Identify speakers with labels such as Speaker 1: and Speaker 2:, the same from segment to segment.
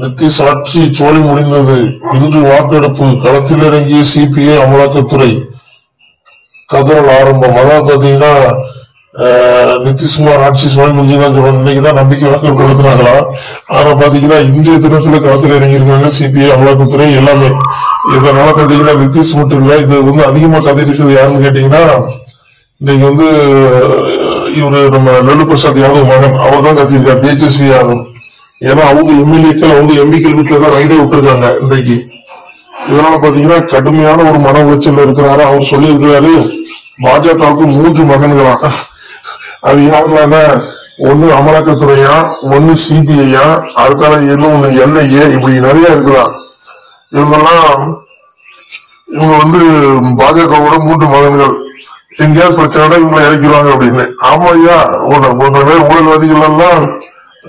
Speaker 1: நிதிஷ் ஆட்சி சோழி முடிந்தது. இன்று வாக்கெடுப்பு. களத்தில் இறங்கிய சிபிஐ அமலாக்கத்துறை. கதறல் ஆரம்பம். அதாவது பாத்தீங்கன்னா நிதிஷ்குமார் ஆட்சி சோழி முடிஞ்சுதான் சொல்லணும் இன்னைக்குதான் நம்பிக்கை வாக்கெடுப்பு நடத்துனாங்களா? ஆனா பாத்தீங்கன்னா இன்றைய தினத்துல களத்தில் இறங்கியிருக்காங்க சிபிஐ அமலாக்கத்துறை எல்லாமே. இதனால பாத்தீங்கன்னா நிதிஷ் மட்டும் இல்ல இது வந்து அதிகமா கதை இருக்குது யாருன்னு கேட்டீங்கன்னா இன்னைக்கு வந்து இவரு நம்ம லல்லு பிரசாத் யாதவ் மகன். அவர் தான் கத்திருக்கார் தேஜஸ்வி யாதவ். ஏன்னா அவங்க எம்எல்ஏக்கள் அவங்க எம்பிக்கள் வீட்டுல தான் ரைடே விட்டுருக்காங்க இன்றைக்கு. இதனால பாத்தீங்கன்னா கடுமையான ஒரு மன உளைச்சல் இருக்கிறாரு. அவர் சொல்லியிருக்கிறாரு பாஜகவுக்கு மூன்று மகன்களா அது யாருலாம் ஒண்ணு அமலாக்கத்துறையா ஒண்ணு சிபிஐயா அடுத்தால இன்னும் ஒண்ணு என்ஐஏ இப்படி நிறைய இருக்கலாம் இவங்கெல்லாம் இவங்க வந்து பாஜகவோட மூன்று மகன்கள். எங்கேயாவது பிரச்சனை இவங்களை இறக்கிடுவாங்க அப்படின்னு. ஆமா ஐயா உன்னை உன்னை பேர் ஊழல்வாதிகள் எல்லாம்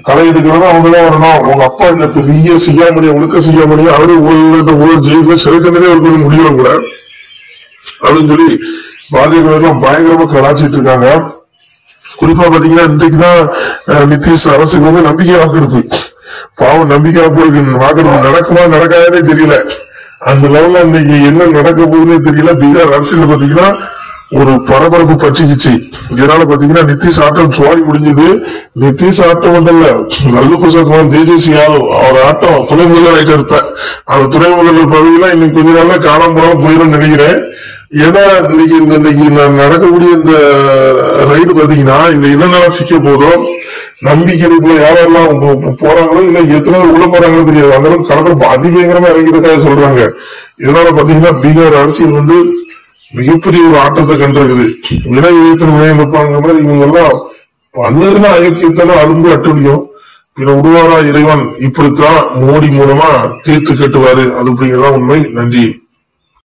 Speaker 1: தலை அவங்க தான் வரணும். உங்க அப்பா இல்ல பெரிய செய்யாமணி ஒழுக்க செய்யாமணி அவரு ஊழல் இந்த ஊழல் ஜெயில சிறை தண்டனை இருக்கணும் முடியல கூட. அப்படின்னு சொல்லி பாஜக பயங்கரமா கலாச்சிட்டு இருக்காங்க. குறிப்பா பாத்தீங்கன்னா இன்றைக்குதான் நிதிஷ் அரசுக்கு வந்து நம்பிக்கை வாக்கெடுப்பு. பாவம் நம்பிக்கை வாக்கு வாக்கெடுப்பு நடக்குமா நடக்காதே தெரியல. அந்த லெவல்ல இன்னைக்கு என்ன நடக்க போகுதுன்னே தெரியல. பீகார் அரசியல் பாத்தீங்கன்னா ஒரு பரபரப்பு பற்றிக்கிச்சு இதனால பாத்தீங்கன்னா நிதிஷ் ஆட்டம் சோழி முடிஞ்சது. நிதிஷ் ஆட்டம் மட்டும் இல்ல லல்லு பிரசாத் குமார் தேஜஸ்வி யாதவ் அவர் ஆட்டம் துணை முதல்வர் ஆயிட்டு இருப்ப அந்த துணை முதல்வர் பதவியெல்லாம் இன்னைக்கு கொஞ்ச நாள்ல காணாம போறாம போயிடும் நினைக்கிறேன். ஏன்னா இன்னைக்கு இந்த இன்னைக்கு நடக்கக்கூடிய இந்த ரைடு பாத்தீங்கன்னா இந்த என்னென்னலாம் சிக்க போதோ நம்பிக்கைக்குள்ள யாரெல்லாம் போறாங்களோ இல்ல எத்தனை உள்ள போறாங்களோ தெரியாது. அந்த அளவுக்கு கலந்துரும் அதிபயங்கரமா இறங்கியிருக்காங்க சொல்றாங்க. இதனால பாத்தீங்கன்னா பீகார் அரசியல் வந்து மிகப்பெரிய ஒரு ஆட்டத்தை கண்டிருக்குது. விலை உயர்த்தல் விலை மாதிரி இவங்க எல்லாம் பண்ணதுன்னா அயோக்கியத்தனம் அலும்பு அட்டுழியம் பின்ன உருவாரா இறைவன்? இப்படித்தான் மோடி மூலமா தீர்த்து கட்டுவாரு. அது அப்படிங்கிறதா உண்மை. நன்றி.